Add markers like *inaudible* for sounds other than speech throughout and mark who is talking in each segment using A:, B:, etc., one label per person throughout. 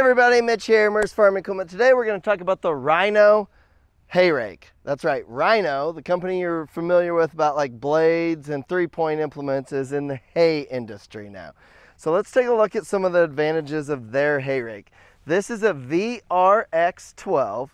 A: everybody, Mitch here, Merz Farm Equipment. Today we're going to talk about the Rhino hay rake. That's right, Rhino, the company you're familiar with about like blades and three-point implements is in the hay industry now. So let's take a look at some of the advantages of their hay rake. This is a VRX12.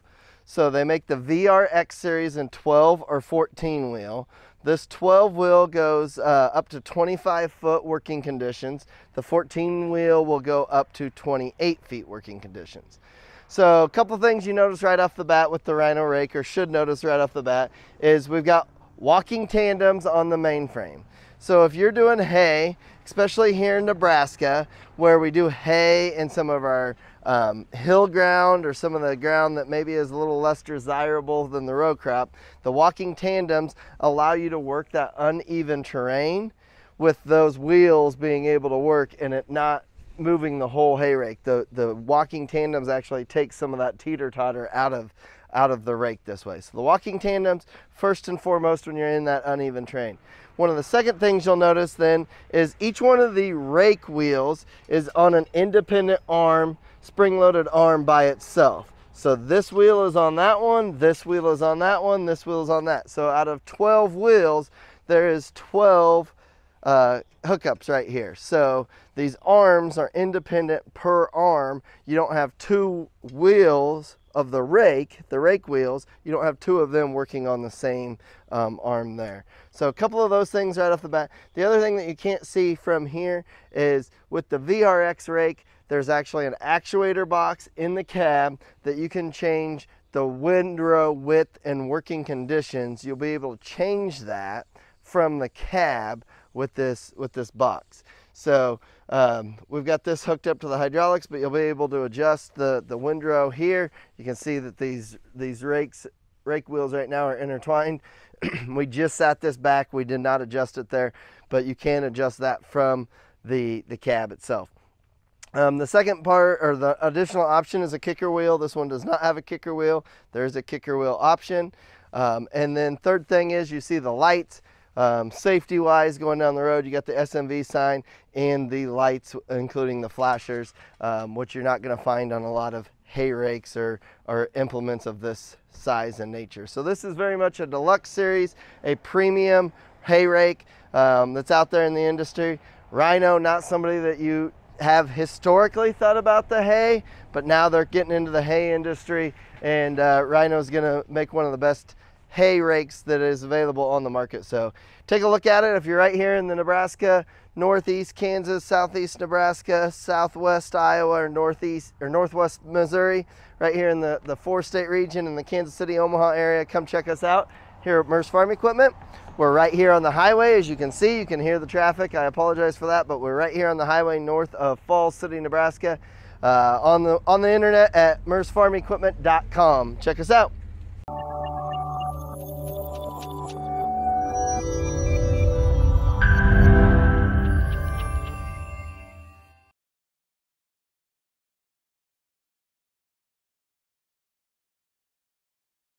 A: So they make the VRX series in 12 or 14 wheel. This 12 wheel goes uh, up to 25 foot working conditions. The 14 wheel will go up to 28 feet working conditions. So a couple things you notice right off the bat with the Rhino rake or should notice right off the bat is we've got walking tandems on the mainframe. So if you're doing hay, especially here in Nebraska, where we do hay in some of our um, hill ground or some of the ground that maybe is a little less desirable than the row crop, the walking tandems allow you to work that uneven terrain with those wheels being able to work and it not moving the whole hay rake. The, the walking tandems actually take some of that teeter-totter out of out of the rake this way. So the walking tandems, first and foremost when you're in that uneven terrain. One of the second things you'll notice then is each one of the rake wheels is on an independent arm, spring-loaded arm by itself. So this wheel is on that one, this wheel is on that one, this wheel is on that. So out of 12 wheels, there is 12 uh, hookups right here. So these arms are independent per arm. You don't have two wheels of the rake, the rake wheels, you don't have two of them working on the same um, arm there. So a couple of those things right off the bat. The other thing that you can't see from here is with the VRX rake, there's actually an actuator box in the cab that you can change the windrow width and working conditions. You'll be able to change that from the cab with this with this box. So um, we've got this hooked up to the hydraulics, but you'll be able to adjust the, the windrow here. You can see that these, these rakes, rake wheels right now are intertwined. *clears throat* we just sat this back. We did not adjust it there, but you can adjust that from the, the cab itself. Um, the second part or the additional option is a kicker wheel. This one does not have a kicker wheel. There's a kicker wheel option. Um, and then third thing is you see the lights. Um, safety wise going down the road you got the SMV sign and the lights including the flashers um, which you're not going to find on a lot of hay rakes or, or implements of this size and nature. So this is very much a deluxe series, a premium hay rake um, that's out there in the industry. Rhino, not somebody that you have historically thought about the hay, but now they're getting into the hay industry and uh, Rhino's gonna make one of the best hay rakes that is available on the market. So take a look at it if you're right here in the Nebraska, northeast Kansas, southeast Nebraska, southwest Iowa, or northeast or northwest Missouri, right here in the, the four state region in the Kansas City, Omaha area. Come check us out here at Merz Farm Equipment. We're right here on the highway. As you can see, you can hear the traffic. I apologize for that, but we're right here on the highway north of Falls City, Nebraska. Uh, on the on the internet at merzfarmequipment.com. Check us out.